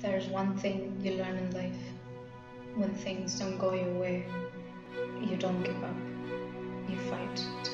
there's one thing you learn in life. When things don't go your way, you don't give up, you fight